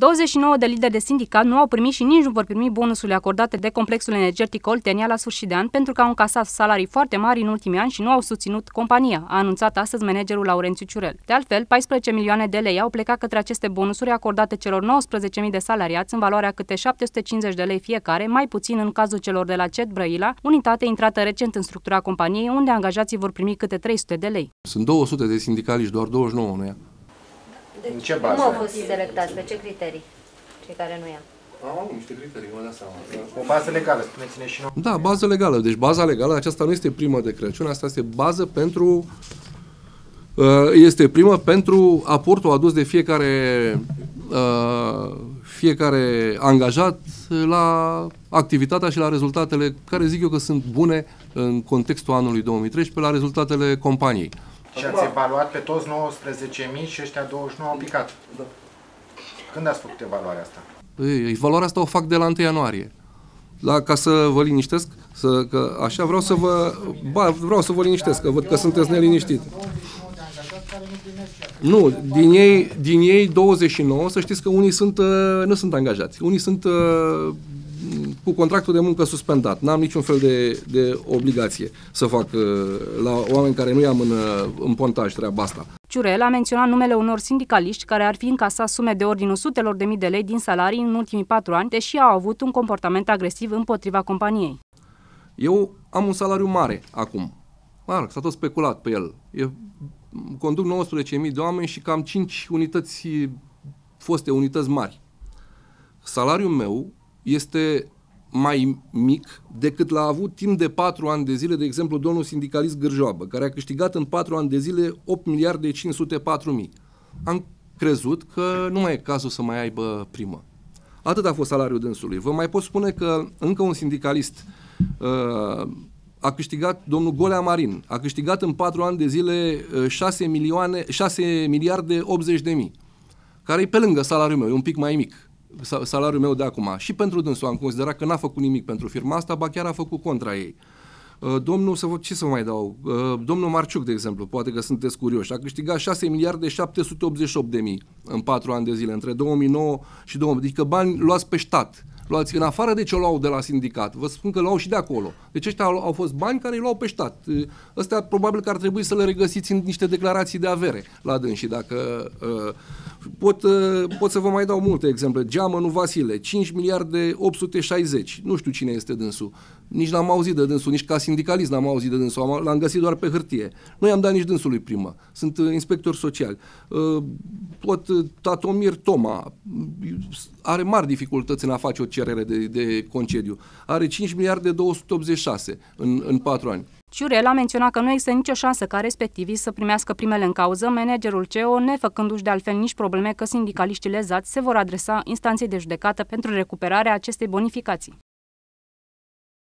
29 de lideri de sindicat nu au primit și nici nu vor primi bonusurile acordate de complexul energetic Oltenia la sfârșit de an pentru că au încasat salarii foarte mari în ultimii ani și nu au susținut compania, a anunțat astăzi managerul Laurențiu Ciurel. De altfel, 14 milioane de lei au plecat către aceste bonusuri acordate celor 19.000 de salariați în valoarea câte 750 de lei fiecare, mai puțin în cazul celor de la CET Brăila, unitate intrată recent în structura companiei, unde angajații vor primi câte 300 de lei. Sunt 200 de sindicaliști, doar 29 nu ia. Deci, În ce bază? Cum au fost selectați? Pe ce criterii? Cei care nu ia. Am niște criterii, mă dau seama. O bază legală, spuneți-ne și nouă. Da, bază legală. Deci baza legală, aceasta nu este primă de Crăciun, asta este bază pentru uh, este primă pentru aportul adus de fiecare uh, fiecare angajat la activitatea și la rezultatele care zic eu că sunt bune în contextul anului 2013 la rezultatele companiei. Și ați evaluat pe toți 19.000 și ăștia 29 au picat. Da. Când ați făcut evaluarea asta? Ei, valoarea asta o fac de la 1 ianuarie. La, ca să vă liniștesc, să, că așa vreau să vă, ba, vreau să vă liniștesc, că văd că sunteți neliniștit. Nu, din ei, din ei 29, să știți că unii sunt, uh, nu sunt angajați. Unii sunt uh, cu contractul de muncă suspendat. N-am niciun fel de, de obligație să fac uh, la oameni care nu i-am în, uh, în pontaj treaba asta. Ciurel a menționat numele unor sindicaliști care ar fi încasat sume de ordinul sutelor de mii de lei din salarii în ultimii patru ani, deși au avut un comportament agresiv împotriva companiei. Eu am un salariu mare acum. Mă s-a tot speculat pe el. Eu conduc 19.000 de oameni și cam 5 unități, foste unități mari. Salariul meu este mai mic decât l-a avut timp de 4 ani de zile, de exemplu, domnul sindicalist Gârjoabă, care a câștigat în 4 ani de zile 8 miliarde 504 mii. Am crezut că nu mai e cazul să mai aibă primă. Atât a fost salariul dânsului. Vă mai pot spune că încă un sindicalist uh, a câștigat, domnul Golea Marin, a câștigat în 4 ani de zile uh, 6, milioane, 6 miliarde 80 de mii, care e pe lângă salariul meu, e un pic mai mic salariul meu de acum. Și pentru dânsul am considerat că n-a făcut nimic pentru firma asta, ba chiar a făcut contra ei. Uh, domnul, să vă, ce să vă mai dau? Uh, domnul Marciuc, de exemplu, poate că sunteți curioși, a câștigat 6 miliarde 788 de mii în 4 ani de zile, între 2009 și 2000. Adică bani luați pe stat luați în afară de ce o luau de la sindicat. Vă spun că luau și de acolo. Deci ăștia au, au fost bani care îi luau pe stat. Ăstea probabil că ar trebui să le regăsiți în niște declarații de avere la dânsii, dacă uh, pot, uh, pot să vă mai dau multe exemple. Geamănu Vasile, 5 miliarde 860. Nu știu cine este dânsul. Nici n-am auzit de dânsul, nici ca sindicalist n-am auzit de dânsul. L-am găsit doar pe hârtie. Nu i-am dat nici dânsului primă. Sunt uh, inspector social. Uh, pot uh, Tatomir Toma are mari dificultăți în a face o cerere de, de concediu. Are 5 miliarde 286 în, în 4 ani. Ciurel a menționat că nu există nicio șansă ca respectivii să primească primele în cauză, managerul CEO, nefăcându-și de altfel nici probleme că sindicaliștii lezați se vor adresa instanței de judecată pentru recuperarea acestei bonificații.